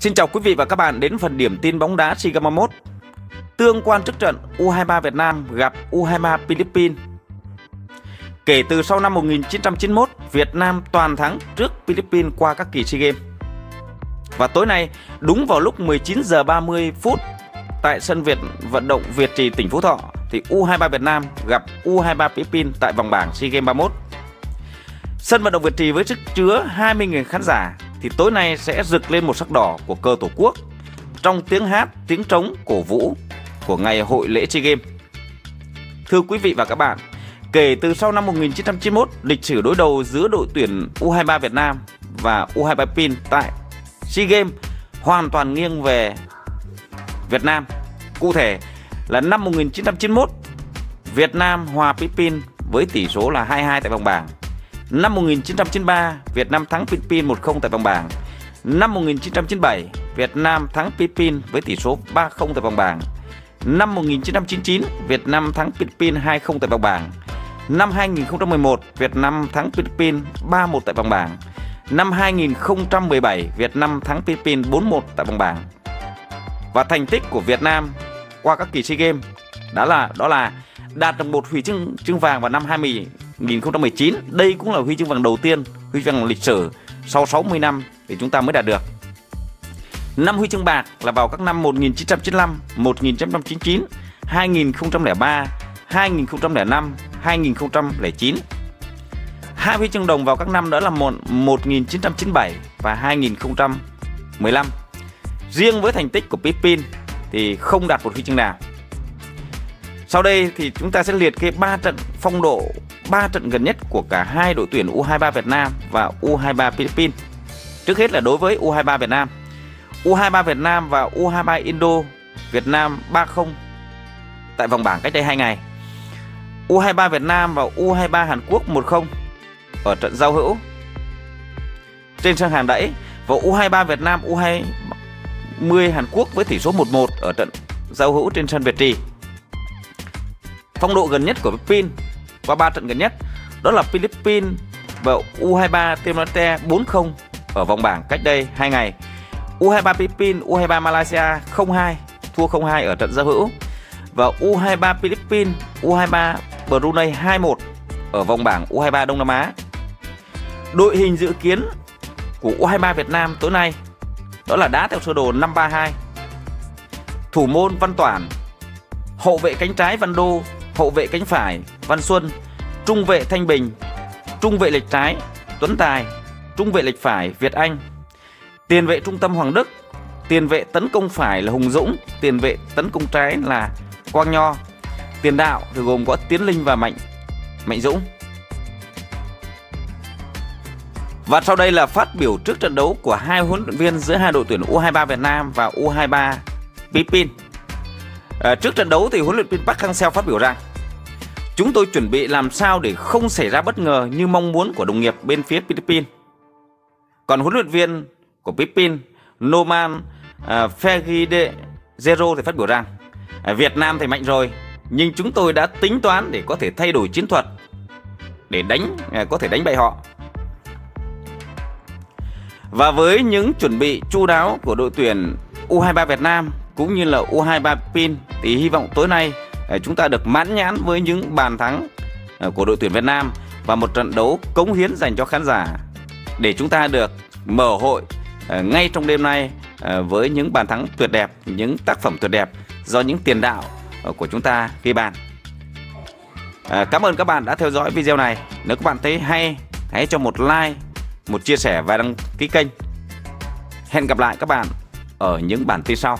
Xin chào quý vị và các bạn đến phần điểm tin bóng đá SEA Games 31. Tương quan trước trận U23 Việt Nam gặp U23 Philippines. Kể từ sau năm 1991, Việt Nam toàn thắng trước Philippines qua các kỳ SEA Games. Và tối nay, đúng vào lúc 19 giờ 30 phút tại sân Việt vận động Việt Trì tỉnh Phú Thọ thì U23 Việt Nam gặp U23 Philippines tại vòng bảng SEA Games 31. Sân vận động Việt Trì với sức chứa 20.000 khán giả thì tối nay sẽ rực lên một sắc đỏ của cờ Tổ quốc trong tiếng hát, tiếng trống cổ vũ của ngày hội lễ SEA Games. Thưa quý vị và các bạn, kể từ sau năm 1991, lịch sử đối đầu giữa đội tuyển U23 Việt Nam và U23 Pin tại SEA Games hoàn toàn nghiêng về Việt Nam. Cụ thể là năm 1991, Việt Nam hòa Philippines với tỷ số là 2-2 tại vòng bảng Năm 1993, Việt Nam thắng Philippines 1-0 tại vòng bảng. Năm 1997, Việt Nam thắng Philippines với tỷ số 3-0 tại vòng bảng. Năm 1999, Việt Nam thắng Philippines 2-0 tại vòng bảng. Năm 2011, Việt Nam thắng Philippines 3-1 tại vòng bảng. Năm 2017, Việt Nam thắng Philippines 4-1 tại vòng bảng. Và thành tích của Việt Nam qua các kỳ SEA Games đó là đó là đạt được một huy chương chương vàng vào năm 20 2019 đây cũng là huy chương vàng đầu tiên, huy chương vàng lịch sử sau 60 năm để chúng ta mới đạt được. Năm huy chương bạc là vào các năm 1995 1999 2003 2005 2009 hai huy chương đồng vào các năm đó là 1997 và 2015 riêng với thành tích của Pipin thì không đạt một huy chương nào. Sau đây thì chúng ta sẽ liệt kê 3 trận phong độ 3 trận gần nhất của cả hai đội tuyển U23 Việt Nam và U23 Philippines. Trước hết là đối với U23 Việt Nam. U23 Việt Nam và U23 Indo, Việt Nam 3-0 tại vòng bảng cách đây 2 ngày. U23 Việt Nam và U23 Hàn Quốc 1-0 ở trận giao hữu trên sân hàng đẫy và U23 Việt Nam U20 Hàn Quốc với tỷ số 1-1 ở trận giao hữu trên sân Việt Trì. Phong độ gần nhất của Philippines qua 3 trận gần nhất đó là Philippines và U23 Timor-Leste 4-0 ở vòng bảng cách đây 2 ngày. U23 Philippines, U23 Malaysia 0-2, thua 0-2 ở trận giao hữu. Và U23 Philippines, U23 Brunei 2-1 ở vòng bảng U23 Đông Nam Á. Đội hình dự kiến của U23 Việt Nam tối nay đó là đá theo sơ đồ 532. Thủ môn Văn Toản, hậu vệ cánh trái Văn Đô hậu vệ cánh phải Văn Xuân, trung vệ Thanh Bình, trung vệ lệch trái Tuấn Tài, trung vệ lệch phải Việt Anh, tiền vệ trung tâm Hoàng Đức, tiền vệ tấn công phải là Hùng Dũng, tiền vệ tấn công trái là Quang Nho, tiền đạo thì gồm có Tiến Linh và Mạnh Mạnh Dũng. Và sau đây là phát biểu trước trận đấu của hai huấn luyện viên giữa hai đội tuyển U23 Việt Nam và U23 Philippines. À, trước trận đấu thì huấn luyện viên Park Hang-seo phát biểu rằng Chúng tôi chuẩn bị làm sao để không xảy ra bất ngờ như mong muốn của đồng nghiệp bên phía Philippines. Còn huấn luyện viên của Philippines Noman ờ, uh, Fegide Zero thì phát biểu rằng ờ, Việt Nam thì mạnh rồi nhưng chúng tôi đã tính toán để có thể thay đổi chiến thuật để đánh có thể đánh bại họ. Và với những chuẩn bị chu đáo của đội tuyển U23 Việt Nam cũng như là U23 Pin thì hy vọng tối nay à, chúng ta được mãn nhãn với những bàn thắng à, của đội tuyển Việt Nam và một trận đấu cống hiến dành cho khán giả để chúng ta được mở hội à, ngay trong đêm nay với những bàn thắng tuyệt đẹp, những tác phẩm tuyệt đẹp do những tiền đạo của chúng ta ghi bàn. Cảm ơn các bạn đã theo dõi video này. Nếu các bạn thấy hay, hãy cho một like, một chia sẻ và đăng ký kênh. Hẹn gặp lại các bạn ở những bản tin sau.